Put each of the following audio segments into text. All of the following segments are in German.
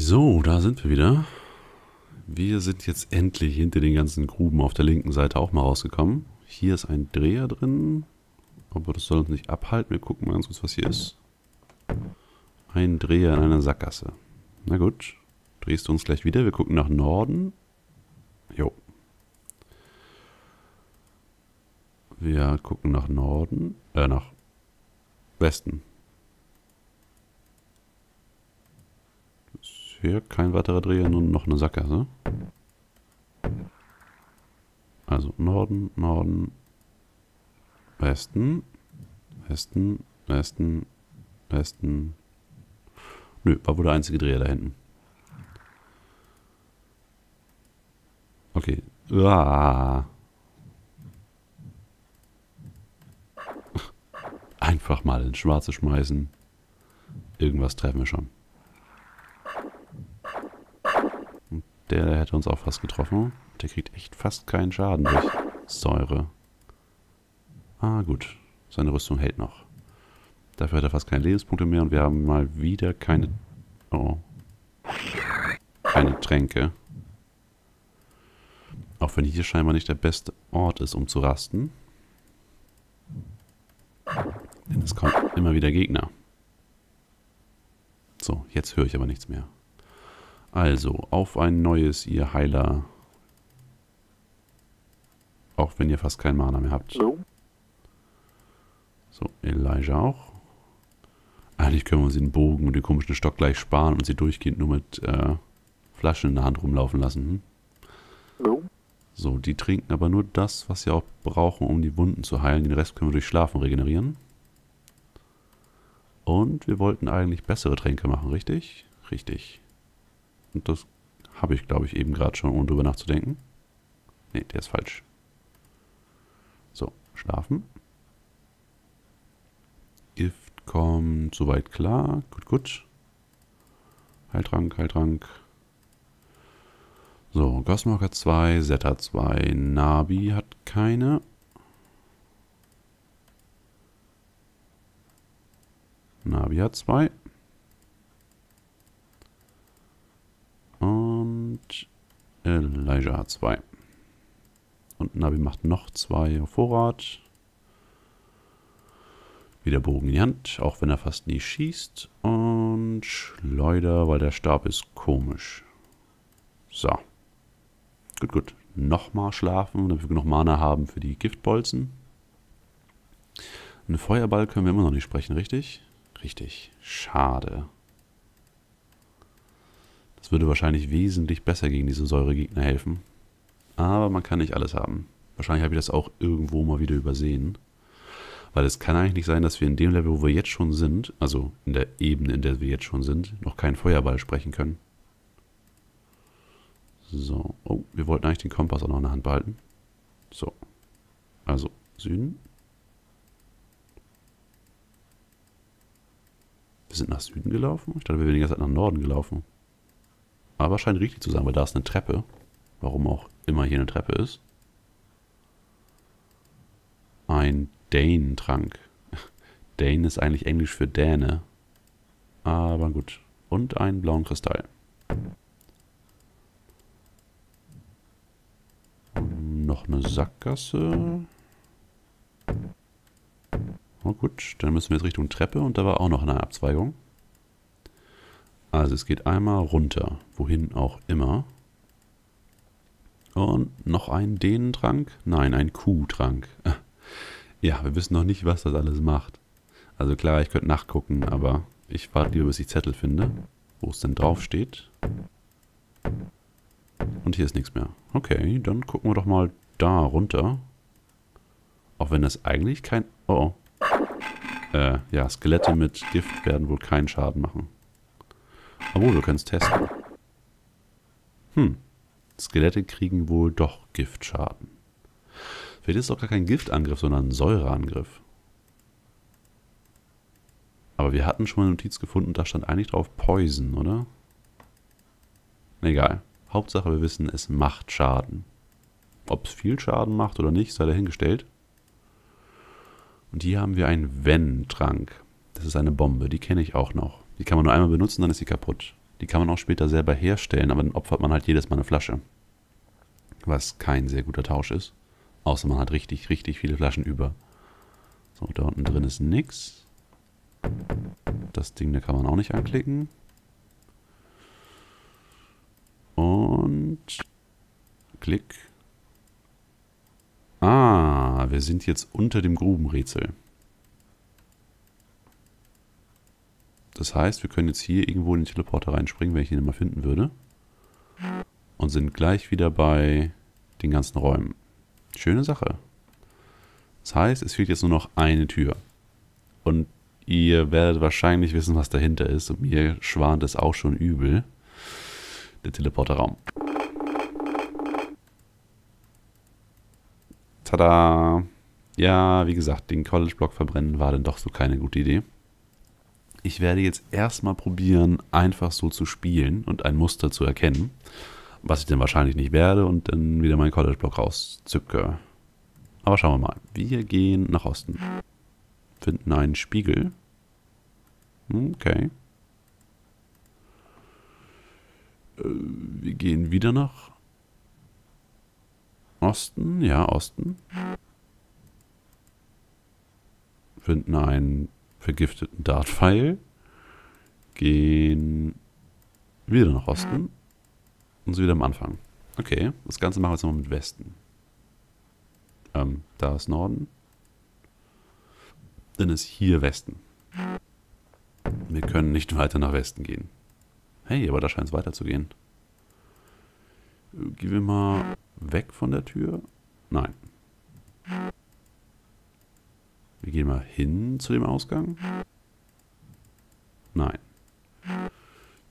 So, da sind wir wieder. Wir sind jetzt endlich hinter den ganzen Gruben auf der linken Seite auch mal rausgekommen. Hier ist ein Dreher drin. Aber das soll uns nicht abhalten. Wir gucken mal ganz kurz, was hier ist. Ein Dreher in einer Sackgasse. Na gut. Drehst du uns gleich wieder. Wir gucken nach Norden. Jo. Wir gucken nach Norden. Äh, nach Westen. Hier kein weiterer Dreher, nur noch eine Sackgasse. Also Norden, Norden, Westen, Westen, Westen, Westen. Nö, war wohl der einzige Dreher da hinten. Okay. Uah. Einfach mal ins Schwarze schmeißen. Irgendwas treffen wir schon. Der, hätte uns auch fast getroffen. Der kriegt echt fast keinen Schaden durch Säure. Ah, gut. Seine Rüstung hält noch. Dafür hat er fast keine Lebenspunkte mehr und wir haben mal wieder keine... Oh. Keine Tränke. Auch wenn hier scheinbar nicht der beste Ort ist, um zu rasten. Denn es kommen immer wieder Gegner. So, jetzt höre ich aber nichts mehr. Also, auf ein neues, ihr Heiler. Auch wenn ihr fast keinen Mana mehr habt. So, Elijah auch. Eigentlich können wir uns den Bogen und den komischen Stock gleich sparen und sie durchgehend nur mit äh, Flaschen in der Hand rumlaufen lassen. Hm? So, die trinken aber nur das, was sie auch brauchen, um die Wunden zu heilen. Den Rest können wir durch Schlafen regenerieren. Und wir wollten eigentlich bessere Tränke machen, richtig? Richtig. Und das habe ich, glaube ich, eben gerade schon, ohne drüber nachzudenken. Ne, der ist falsch. So, schlafen. Gift kommt soweit klar. Gut, gut. Heiltrank, Heiltrank. So, Gossmarker 2, Zeta 2, Nabi hat keine. Navi hat 2. Elijah hat zwei. Und Navi macht noch zwei Vorrat. Wieder Bogen in die Hand, auch wenn er fast nie schießt. Und Schleuder, weil der Stab ist komisch. So. Gut, gut. Nochmal schlafen, damit wir genug Mana haben für die Giftbolzen. Einen Feuerball können wir immer noch nicht sprechen, richtig? Richtig. Schade. Das würde wahrscheinlich wesentlich besser gegen diese Säuregegner helfen. Aber man kann nicht alles haben. Wahrscheinlich habe ich das auch irgendwo mal wieder übersehen. Weil es kann eigentlich nicht sein, dass wir in dem Level, wo wir jetzt schon sind, also in der Ebene, in der wir jetzt schon sind, noch keinen Feuerball sprechen können. So. Oh, wir wollten eigentlich den Kompass auch noch in der Hand behalten. So. Also, Süden. Wir sind nach Süden gelaufen? Ich dachte, wir wären die ganze Zeit nach Norden gelaufen. Aber scheint richtig zu sein, weil da ist eine Treppe. Warum auch immer hier eine Treppe ist. Ein Dane-Trank. Dane ist eigentlich Englisch für Däne. Aber gut. Und einen blauen Kristall. Noch eine Sackgasse. Oh gut, dann müssen wir jetzt Richtung Treppe und da war auch noch eine Abzweigung. Also es geht einmal runter, wohin auch immer. Und noch ein Dänentrank? Nein, ein Kuhtrank. Ja, wir wissen noch nicht, was das alles macht. Also klar, ich könnte nachgucken, aber ich warte lieber, bis ich Zettel finde, wo es denn drauf steht. Und hier ist nichts mehr. Okay, dann gucken wir doch mal da runter. Auch wenn das eigentlich kein... Oh, oh. Äh, ja, Skelette mit Gift werden wohl keinen Schaden machen. Obwohl, wir können es testen. Hm. Skelette kriegen wohl doch Giftschaden. Vielleicht ist es doch gar kein Giftangriff, sondern ein Säureangriff. Aber wir hatten schon mal eine Notiz gefunden, da stand eigentlich drauf Poison, oder? Egal. Hauptsache wir wissen, es macht Schaden. Ob es viel Schaden macht oder nicht, sei dahingestellt. Und hier haben wir einen Wenn-Trank. Das ist eine Bombe, die kenne ich auch noch. Die kann man nur einmal benutzen, dann ist sie kaputt. Die kann man auch später selber herstellen, aber dann opfert man halt jedes Mal eine Flasche. Was kein sehr guter Tausch ist. Außer man hat richtig, richtig viele Flaschen über. So, da unten drin ist nix. Das Ding, da kann man auch nicht anklicken. Und Klick. Ah, wir sind jetzt unter dem Grubenrätsel. Das heißt, wir können jetzt hier irgendwo in den Teleporter reinspringen, wenn ich ihn mal finden würde. Und sind gleich wieder bei den ganzen Räumen. Schöne Sache. Das heißt, es fehlt jetzt nur noch eine Tür. Und ihr werdet wahrscheinlich wissen, was dahinter ist. Und mir schwant es auch schon übel. Der Teleporterraum. Tada! Ja, wie gesagt, den College-Block verbrennen war dann doch so keine gute Idee. Ich werde jetzt erstmal probieren, einfach so zu spielen und ein Muster zu erkennen. Was ich dann wahrscheinlich nicht werde und dann wieder meinen College-Block rauszücke. Aber schauen wir mal. Wir gehen nach Osten. Finden einen Spiegel. Okay. Äh, wir gehen wieder nach Osten. Ja, Osten. Finden einen vergifteten Dartpfeil. Gehen wieder nach Osten. Und sind wieder am Anfang. Okay, das Ganze machen wir jetzt nochmal mit Westen. Ähm, da ist Norden. Dann ist hier Westen. Wir können nicht weiter nach Westen gehen. Hey, aber da scheint es weiter zu gehen. Gehen wir mal weg von der Tür. Nein. Wir gehen mal hin zu dem Ausgang. Nein.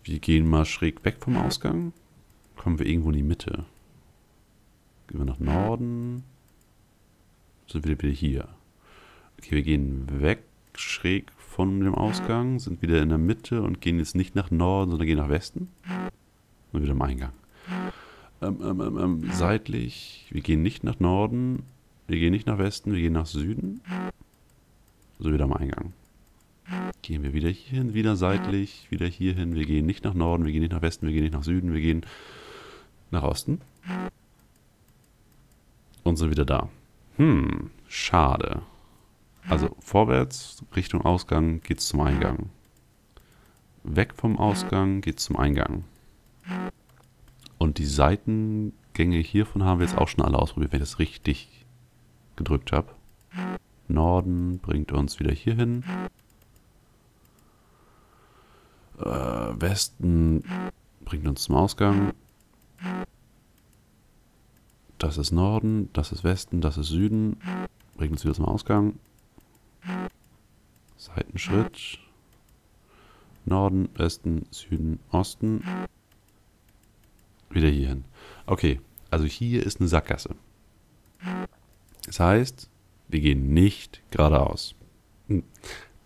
Wir gehen mal schräg weg vom Ausgang. Kommen wir irgendwo in die Mitte. Gehen wir nach Norden. Sind wir wieder hier. Okay, wir gehen weg, schräg von dem Ausgang, sind wieder in der Mitte und gehen jetzt nicht nach Norden, sondern gehen nach Westen. Und wieder am Eingang. Ähm, ähm, ähm, ähm seitlich, wir gehen nicht nach Norden, wir gehen nicht nach Westen, wir gehen nach Süden. So wieder am Eingang. Gehen wir wieder hierhin, wieder seitlich, wieder hierhin. Wir gehen nicht nach Norden, wir gehen nicht nach Westen, wir gehen nicht nach Süden, wir gehen nach Osten. Und sind wieder da. Hm, schade. Also vorwärts, Richtung Ausgang geht's zum Eingang. Weg vom Ausgang geht's zum Eingang. Und die Seitengänge hiervon haben wir jetzt auch schon alle ausprobiert, wenn ich das richtig gedrückt habe. Norden bringt uns wieder hier hin. Äh, Westen bringt uns zum Ausgang. Das ist Norden, das ist Westen, das ist Süden. Bringt uns wieder zum Ausgang. Seitenschritt. Norden, Westen, Süden, Osten. Wieder hier hin. Okay, also hier ist eine Sackgasse. Das heißt, wir gehen nicht geradeaus. Hm,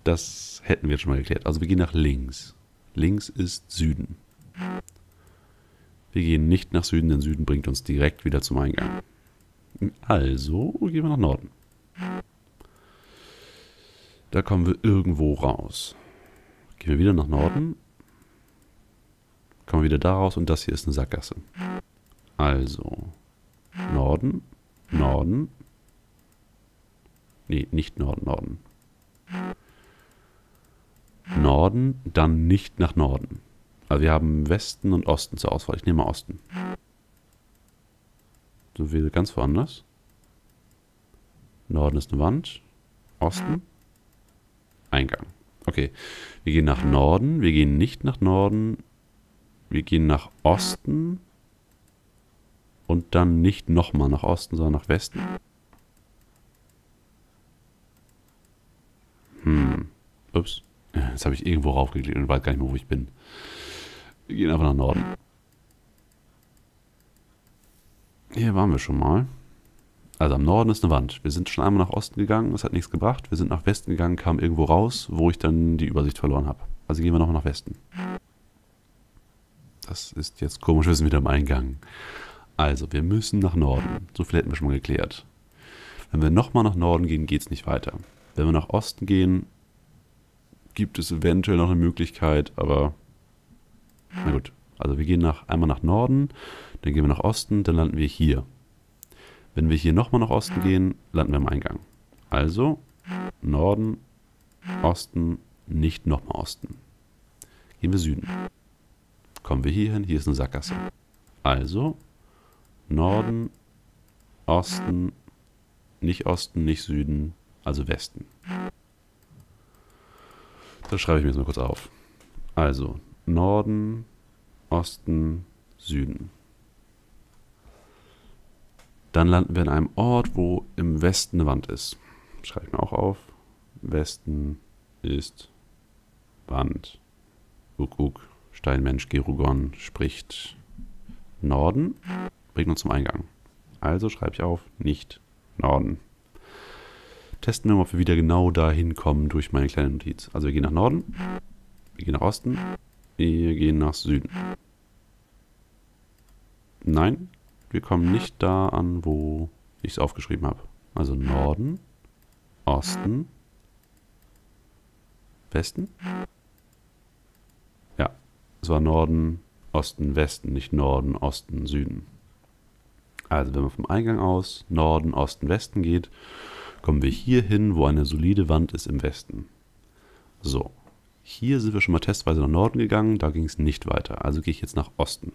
das hätten wir schon mal geklärt. Also wir gehen nach links. Links ist Süden. Wir gehen nicht nach Süden, denn Süden bringt uns direkt wieder zum Eingang. Also gehen wir nach Norden. Da kommen wir irgendwo raus. Gehen wir wieder nach Norden. Kommen wir wieder da raus und das hier ist eine Sackgasse. Also Norden, Norden, Nee, nicht Norden, Norden. Norden, dann nicht nach Norden. Also wir haben Westen und Osten zur Auswahl. Ich nehme Osten. So wäre ganz woanders. Norden ist eine Wand. Osten. Eingang. Okay. Wir gehen nach Norden. Wir gehen nicht nach Norden. Wir gehen nach Osten. Und dann nicht nochmal nach Osten, sondern nach Westen. Hm. Ups. Jetzt habe ich irgendwo raufgeklickt und weiß gar nicht mehr, wo ich bin. Wir gehen einfach nach Norden. Hier waren wir schon mal. Also am Norden ist eine Wand. Wir sind schon einmal nach Osten gegangen, das hat nichts gebracht. Wir sind nach Westen gegangen, kamen irgendwo raus, wo ich dann die Übersicht verloren habe. Also gehen wir nochmal nach Westen. Das ist jetzt komisch, wir sind wieder am Eingang. Also, wir müssen nach Norden. So viel hätten wir schon mal geklärt. Wenn wir nochmal nach Norden gehen, geht es nicht weiter. Wenn wir nach Osten gehen, gibt es eventuell noch eine Möglichkeit, aber na gut. Also wir gehen nach, einmal nach Norden, dann gehen wir nach Osten, dann landen wir hier. Wenn wir hier nochmal nach Osten gehen, landen wir am Eingang. Also Norden, Osten, nicht nochmal Osten. Gehen wir Süden. Kommen wir hier hin, hier ist eine Sackgasse. Also Norden, Osten, nicht Osten, nicht Süden, also Westen. Das schreibe ich mir jetzt mal kurz auf. Also Norden, Osten, Süden. Dann landen wir in einem Ort, wo im Westen eine Wand ist. Schreibe ich mir auch auf. Westen ist Wand. Kuckuck, Steinmensch, Gerugon spricht Norden, bringt uns zum Eingang. Also schreibe ich auf, nicht Norden. Testen wir mal, ob wir wieder genau dahin kommen durch meine kleine Notiz. Also wir gehen nach Norden, wir gehen nach Osten, wir gehen nach Süden. Nein, wir kommen nicht da an, wo ich es aufgeschrieben habe. Also Norden, Osten, Westen? Ja, es war Norden, Osten, Westen, nicht Norden, Osten, Süden. Also wenn man vom Eingang aus Norden, Osten, Westen geht, kommen wir hier hin, wo eine solide Wand ist im Westen. So, hier sind wir schon mal testweise nach Norden gegangen, da ging es nicht weiter. Also gehe ich jetzt nach Osten.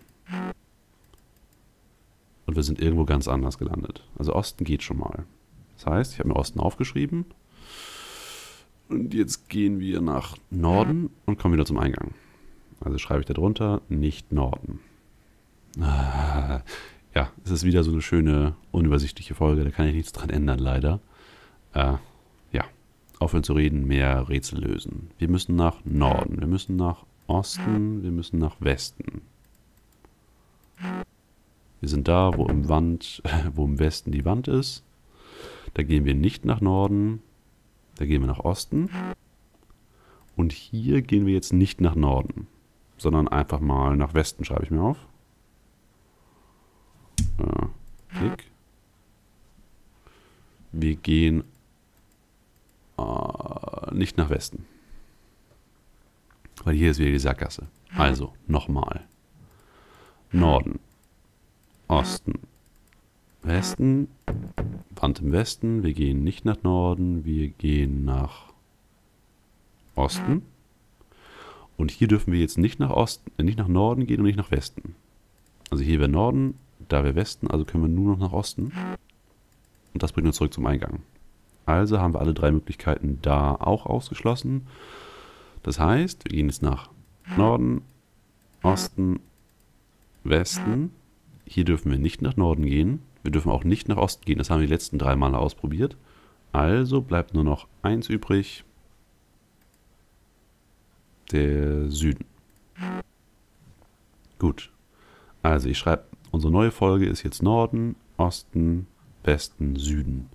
Und wir sind irgendwo ganz anders gelandet. Also Osten geht schon mal. Das heißt, ich habe mir Osten aufgeschrieben. Und jetzt gehen wir nach Norden und kommen wieder zum Eingang. Also schreibe ich da drunter, nicht Norden. Ah, ja, es ist wieder so eine schöne, unübersichtliche Folge. Da kann ich nichts dran ändern, leider. Äh, ja, aufhören zu reden, mehr Rätsel lösen. Wir müssen nach Norden, wir müssen nach Osten, wir müssen nach Westen. Wir sind da, wo im Wand, wo im Westen die Wand ist. Da gehen wir nicht nach Norden, da gehen wir nach Osten. Und hier gehen wir jetzt nicht nach Norden, sondern einfach mal nach Westen, schreibe ich mir auf. Äh, klick. Wir gehen nicht nach Westen. Weil hier ist wieder die Sackgasse. Also, nochmal. Norden. Osten. Westen. Wand im Westen. Wir gehen nicht nach Norden. Wir gehen nach Osten. Und hier dürfen wir jetzt nicht nach Osten, äh, nicht nach Norden gehen und nicht nach Westen. Also hier wäre Norden, da wäre Westen, also können wir nur noch nach Osten. Und das bringt uns zurück zum Eingang. Also haben wir alle drei Möglichkeiten da auch ausgeschlossen. Das heißt, wir gehen jetzt nach Norden, Osten, Westen. Hier dürfen wir nicht nach Norden gehen. Wir dürfen auch nicht nach Osten gehen. Das haben wir die letzten drei Male ausprobiert. Also bleibt nur noch eins übrig. Der Süden. Gut. Also ich schreibe, unsere neue Folge ist jetzt Norden, Osten, Westen, Süden.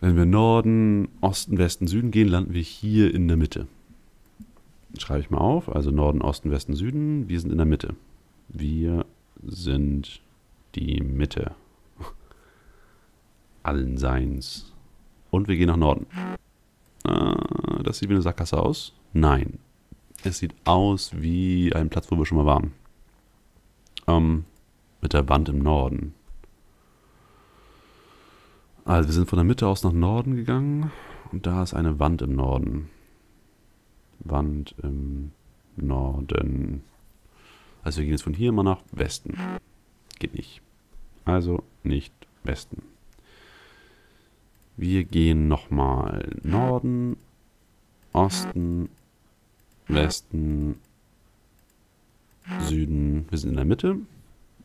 Wenn wir Norden, Osten, Westen, Süden gehen, landen wir hier in der Mitte. Schreibe ich mal auf. Also Norden, Osten, Westen, Süden. Wir sind in der Mitte. Wir sind die Mitte allen Seins. Und wir gehen nach Norden. Äh, das sieht wie eine Sackgasse aus. Nein. Es sieht aus wie ein Platz, wo wir schon mal waren. Ähm, mit der Wand im Norden. Also wir sind von der Mitte aus nach Norden gegangen und da ist eine Wand im Norden. Wand im Norden. Also wir gehen jetzt von hier mal nach Westen. Geht nicht. Also nicht Westen. Wir gehen nochmal Norden, Osten, Westen, Süden. Wir sind in der Mitte.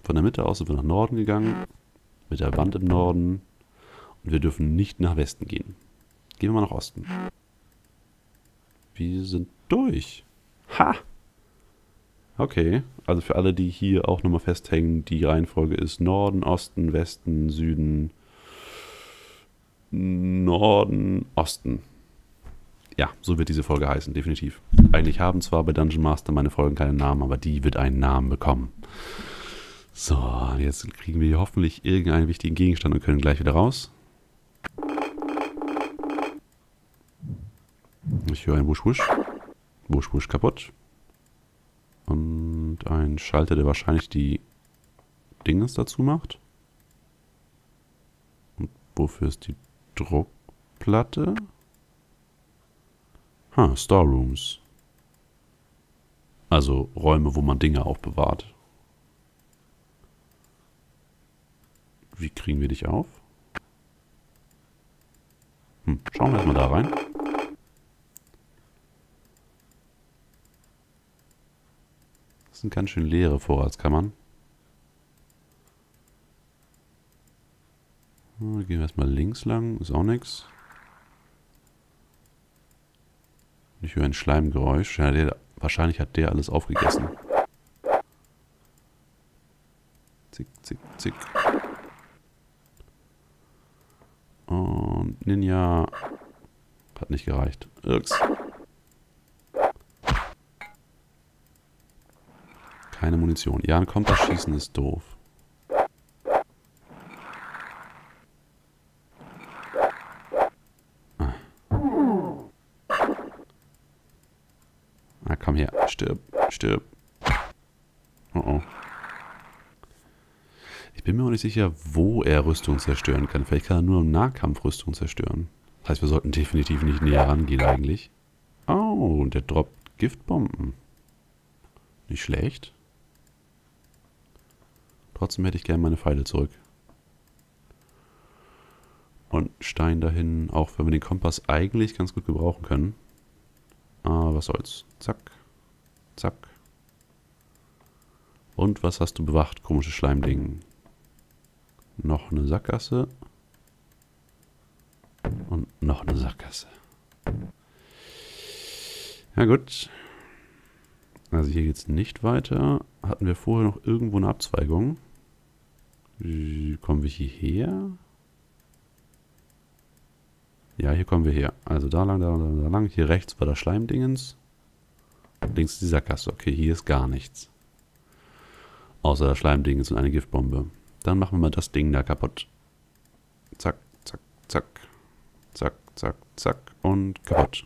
Von der Mitte aus sind wir nach Norden gegangen. Mit der Wand im Norden. Wir dürfen nicht nach Westen gehen. Gehen wir mal nach Osten. Wir sind durch. Ha! Okay, also für alle, die hier auch nochmal festhängen, die Reihenfolge ist Norden, Osten, Westen, Süden, Norden, Osten. Ja, so wird diese Folge heißen, definitiv. Eigentlich haben zwar bei Dungeon Master meine Folgen keinen Namen, aber die wird einen Namen bekommen. So, jetzt kriegen wir hier hoffentlich irgendeinen wichtigen Gegenstand und können gleich wieder raus. Höre ein Wusch Wusch. Wusch Wusch kaputt. Und ein Schalter, der wahrscheinlich die Dinges dazu macht. Und wofür ist die Druckplatte? Ha, Storerooms. Also Räume, wo man Dinge aufbewahrt. Wie kriegen wir dich auf? Hm, schauen wir erstmal da rein. Das sind ganz schön leere Vorratskammern. Gehen wir erstmal links lang, ist auch nichts. Ich höre ein Schleimgeräusch. Ja, der, wahrscheinlich hat der alles aufgegessen. Zick, zick, zick. Und Ninja hat nicht gereicht. Irks. Keine Munition. Ja, ein Kompass schießen ist doof. komm her. Stirb, stirb. Oh oh. Ich bin mir auch nicht sicher, wo er Rüstung zerstören kann. Vielleicht kann er nur im Nahkampf Rüstung zerstören. Das heißt, wir sollten definitiv nicht näher rangehen eigentlich. Oh, und der droppt Giftbomben. Nicht schlecht. Trotzdem hätte ich gerne meine Pfeile zurück. Und Stein dahin, auch wenn wir den Kompass eigentlich ganz gut gebrauchen können. Aber was soll's. Zack. Zack. Und was hast du bewacht, komisches Schleimding? Noch eine Sackgasse. Und noch eine Sackgasse. Ja gut. Also hier geht es nicht weiter. Hatten wir vorher noch irgendwo eine Abzweigung? Kommen wir hierher? Ja, hier kommen wir her. Also da lang, da lang, da lang. Hier rechts war das Schleimdingens. Links ist die Sackgasse. Okay, hier ist gar nichts. Außer das Schleimdingens und eine Giftbombe. Dann machen wir mal das Ding da kaputt. Zack, zack, zack. Zack, zack, zack. Und kaputt.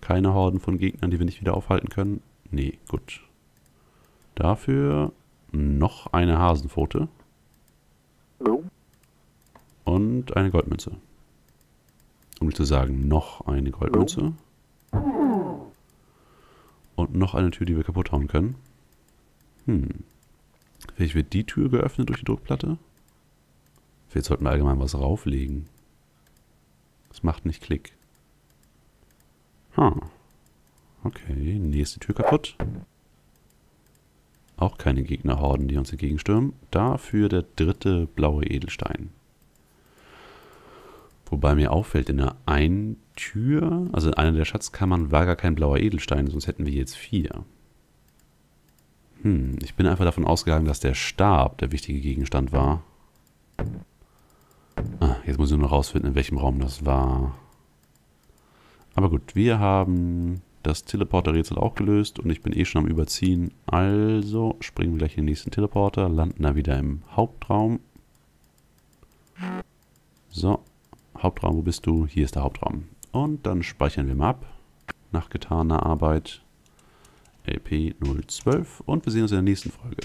Keine Horden von Gegnern, die wir nicht wieder aufhalten können. Nee, gut. Dafür noch eine Hasenpfote. Und eine Goldmünze. Um nicht zu sagen, noch eine Goldmünze. Und noch eine Tür, die wir kaputt hauen können. Hm. Vielleicht wird die Tür geöffnet durch die Druckplatte? Vielleicht sollten wir allgemein was rauflegen. Das macht nicht Klick. Hm. Okay, nächste Tür kaputt. Auch keine Gegnerhorden, die uns entgegenstürmen. Dafür der dritte blaue Edelstein. Wobei mir auffällt, in der einen Tür, also in einer der Schatzkammern, war gar kein blauer Edelstein, sonst hätten wir jetzt vier. Hm, ich bin einfach davon ausgegangen, dass der Stab der wichtige Gegenstand war. Ah, jetzt muss ich nur noch rausfinden, in welchem Raum das war. Aber gut, wir haben das Teleporter-Rätsel auch gelöst und ich bin eh schon am Überziehen. Also springen wir gleich in den nächsten Teleporter, landen da wieder im Hauptraum. So, Hauptraum, wo bist du? Hier ist der Hauptraum. Und dann speichern wir mal ab. Nach getaner Arbeit LP 012 und wir sehen uns in der nächsten Folge.